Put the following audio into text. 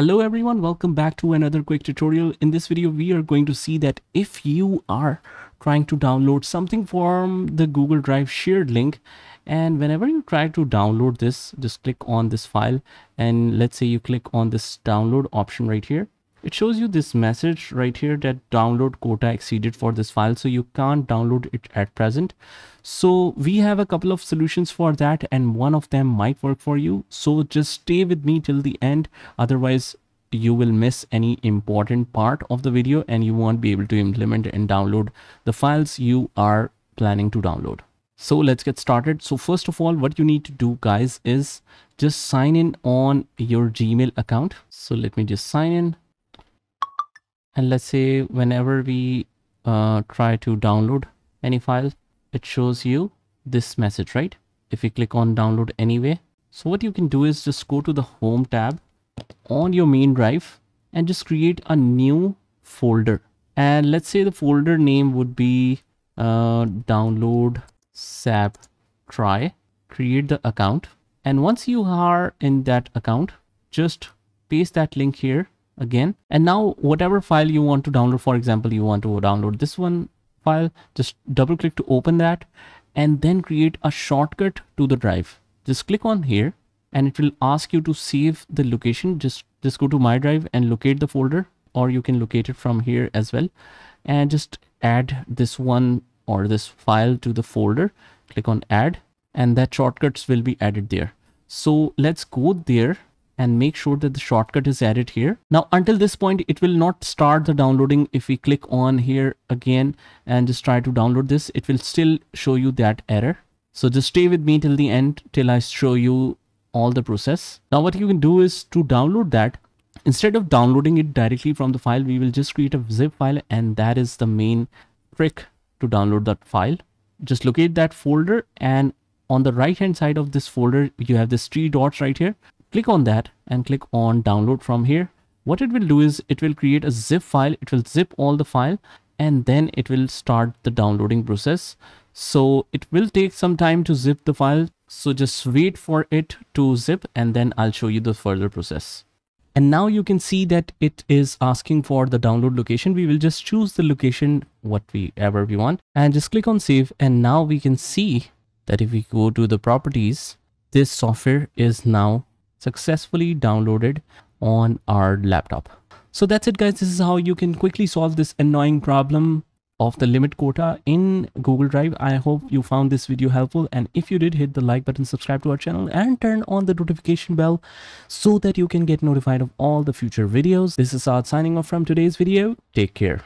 Hello everyone, welcome back to another quick tutorial. In this video, we are going to see that if you are trying to download something from the Google Drive shared link, and whenever you try to download this, just click on this file, and let's say you click on this download option right here, it shows you this message right here that download quota exceeded for this file so you can't download it at present. So we have a couple of solutions for that and one of them might work for you. So just stay with me till the end otherwise you will miss any important part of the video and you won't be able to implement and download the files you are planning to download. So let's get started. So first of all what you need to do guys is just sign in on your gmail account. So let me just sign in and let's say whenever we uh, try to download any file it shows you this message right? If you click on download anyway. So what you can do is just go to the home tab on your main drive and just create a new folder. And let's say the folder name would be uh, download sap try. Create the account. And once you are in that account just paste that link here again. And now whatever file you want to download for example you want to download this one file just double click to open that and then create a shortcut to the drive. Just click on here and it will ask you to save the location. Just just go to my drive and locate the folder or you can locate it from here as well. And just add this one or this file to the folder. Click on add and that shortcuts will be added there. So let's go there and make sure that the shortcut is added here. Now until this point it will not start the downloading if we click on here again and just try to download this it will still show you that error. So just stay with me till the end till I show you all the process. Now what you can do is to download that instead of downloading it directly from the file we will just create a zip file and that is the main trick to download that file. Just locate that folder and on the right hand side of this folder you have this three dots right here click on that and click on download from here. What it will do is it will create a zip file. It will zip all the file and then it will start the downloading process. So it will take some time to zip the file. So just wait for it to zip and then i'll show you the further process. And now you can see that it is asking for the download location. We will just choose the location what we ever we want and just click on save. And now we can see that if we go to the properties this software is now successfully downloaded on our laptop. So that's it guys. This is how you can quickly solve this annoying problem of the limit quota in Google Drive. I hope you found this video helpful and if you did hit the like button, subscribe to our channel and turn on the notification bell so that you can get notified of all the future videos. This is Saad signing off from today's video. Take care.